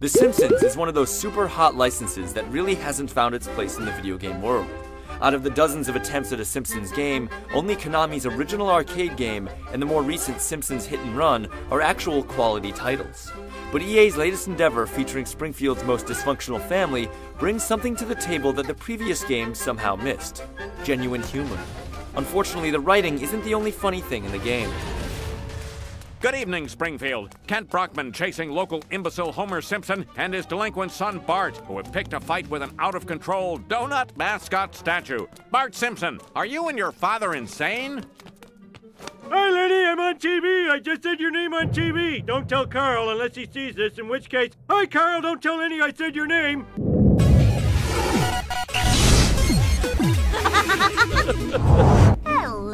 The Simpsons is one of those super hot licenses that really hasn't found its place in the video game world. Out of the dozens of attempts at a Simpsons game, only Konami's original arcade game and the more recent Simpsons Hit and Run are actual quality titles. But EA's latest endeavor featuring Springfield's most dysfunctional family brings something to the table that the previous game somehow missed genuine humor. Unfortunately, the writing isn't the only funny thing in the game. Good evening, Springfield. Kent Brockman chasing local imbecile Homer Simpson and his delinquent son Bart, who have picked a fight with an out of control donut mascot statue. Bart Simpson, are you and your father insane? Hi, Lenny, I'm on TV. I just said your name on TV. Don't tell Carl unless he sees this, in which case, hi, Carl, don't tell Lenny I said your name.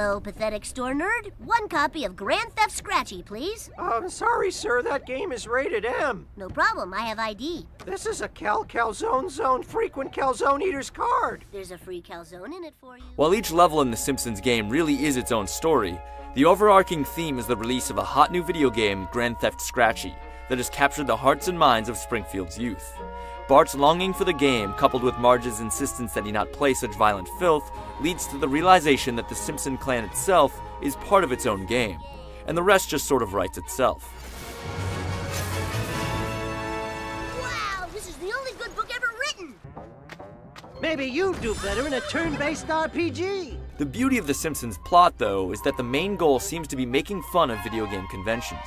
Hello, pathetic store nerd. One copy of Grand Theft Scratchy, please. I'm sorry, sir. That game is rated M. No problem. I have ID. This is a Cal Calzone Zone frequent calzone eater's card. There's a free calzone in it for you. While each level in the Simpsons game really is its own story, the overarching theme is the release of a hot new video game, Grand Theft Scratchy, that has captured the hearts and minds of Springfield's youth. Bart's longing for the game, coupled with Marge's insistence that he not play such violent filth, leads to the realization that the Simpson clan itself is part of its own game, and the rest just sort of writes itself. Wow, this is the only good book ever written. Maybe you'd do better in a turn-based RPG. The beauty of The Simpsons plot, though, is that the main goal seems to be making fun of video game conventions.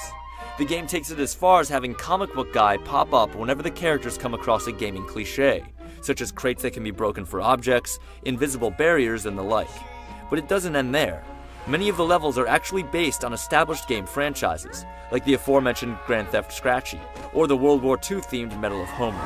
The game takes it as far as having comic book guy pop up whenever the characters come across a gaming cliche, such as crates that can be broken for objects, invisible barriers, and the like. But it doesn't end there. Many of the levels are actually based on established game franchises, like the aforementioned Grand Theft Scratchy, or the World War II themed Medal of Homer.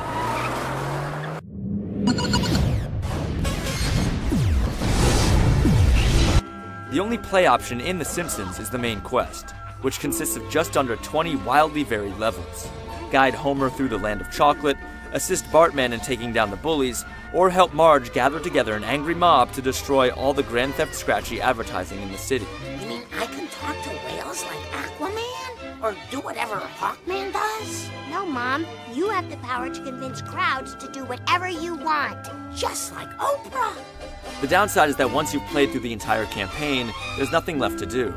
The only play option in The Simpsons is the main quest, which consists of just under 20 wildly varied levels. Guide Homer through the land of chocolate, assist Bartman in taking down the bullies, or help Marge gather together an angry mob to destroy all the Grand Theft Scratchy advertising in the city. You mean I can talk to whales like Aquaman? Or do whatever Hawkman does? No, Mom. You have the power to convince crowds to do whatever you want. Just like Oprah. The downside is that once you've played through the entire campaign, there's nothing left to do.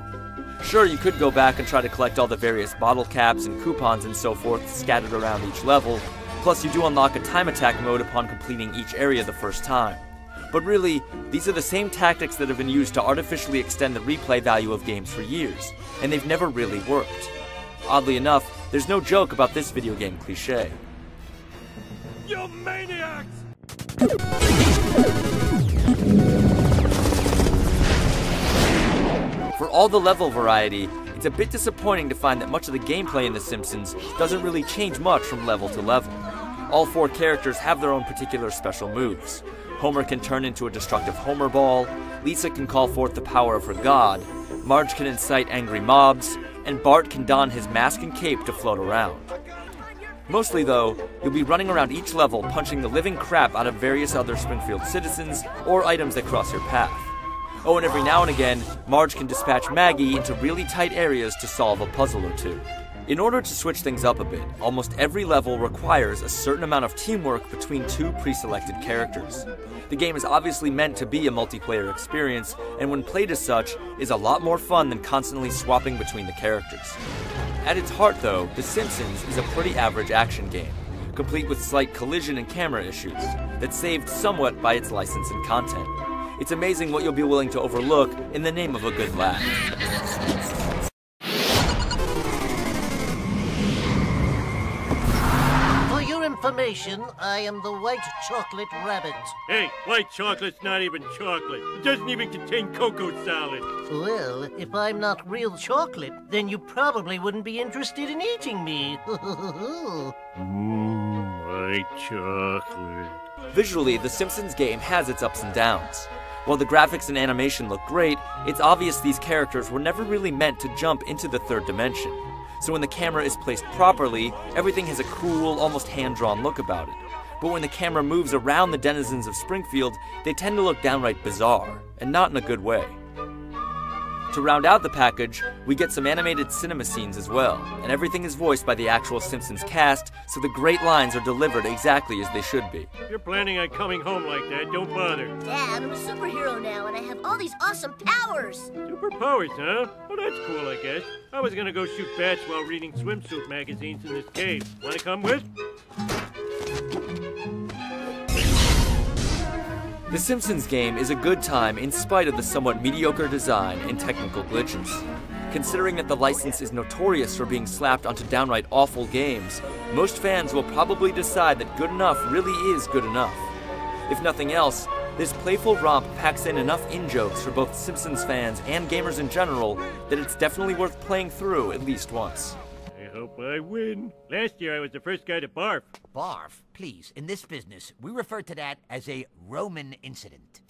Sure, you could go back and try to collect all the various bottle caps and coupons and so forth scattered around each level, plus you do unlock a time attack mode upon completing each area the first time. But really, these are the same tactics that have been used to artificially extend the replay value of games for years, and they've never really worked. Oddly enough, there's no joke about this video game cliche. You maniacs! For all the level variety, it's a bit disappointing to find that much of the gameplay in The Simpsons doesn't really change much from level to level. All four characters have their own particular special moves. Homer can turn into a destructive Homer Ball, Lisa can call forth the power of her god, Marge can incite angry mobs, and Bart can don his mask and cape to float around. Mostly, though, you'll be running around each level punching the living crap out of various other Springfield citizens or items that cross your path. Oh, and every now and again, Marge can dispatch Maggie into really tight areas to solve a puzzle or two. In order to switch things up a bit, almost every level requires a certain amount of teamwork between two pre-selected characters. The game is obviously meant to be a multiplayer experience, and when played as such, is a lot more fun than constantly swapping between the characters. At its heart, though, The Simpsons is a pretty average action game, complete with slight collision and camera issues, that's saved somewhat by its license and content. It's amazing what you'll be willing to overlook in the name of a good laugh. For your information, I am the white chocolate rabbit. Hey, white chocolate's not even chocolate. It doesn't even contain cocoa salad. Well, if I'm not real chocolate, then you probably wouldn't be interested in eating me. Mmm, white chocolate. Visually, the Simpsons game has its ups and downs. While the graphics and animation look great, it's obvious these characters were never really meant to jump into the third dimension. So when the camera is placed properly, everything has a cool, almost hand-drawn look about it. But when the camera moves around the denizens of Springfield, they tend to look downright bizarre, and not in a good way. To round out the package, we get some animated cinema scenes as well, and everything is voiced by the actual Simpsons cast, so the great lines are delivered exactly as they should be. If you're planning on coming home like that, don't bother. Dad, I'm a superhero now, and I have all these awesome powers. Superpowers, huh? Well, that's cool, I guess. I was gonna go shoot bats while reading swimsuit magazines in this cave. Wanna come with? The Simpsons game is a good time in spite of the somewhat mediocre design and technical glitches. Considering that the license is notorious for being slapped onto downright awful games, most fans will probably decide that good enough really is good enough. If nothing else, this playful romp packs in enough in-jokes for both Simpsons fans and gamers in general that it's definitely worth playing through at least once. Hope I win. Last year I was the first guy to barf. Barf, please. In this business, we refer to that as a Roman incident.